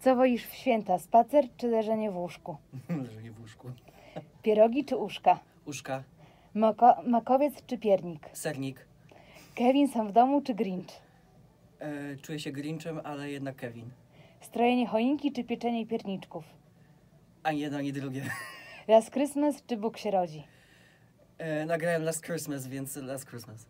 Co wolisz w święta, spacer czy leżenie w łóżku? Leżenie w łóżku. Pierogi czy uszka? Uszka, Mako, makowiec czy piernik? sernik. Kevin sam w domu czy Grinch? E, czuję się Grinchem, ale jednak Kevin. Strojenie choinki czy pieczenie pierniczków? Ani jedno, ani drugie. Last Christmas czy Bóg się rodzi? E, nagrałem Last Christmas, więc Last Christmas.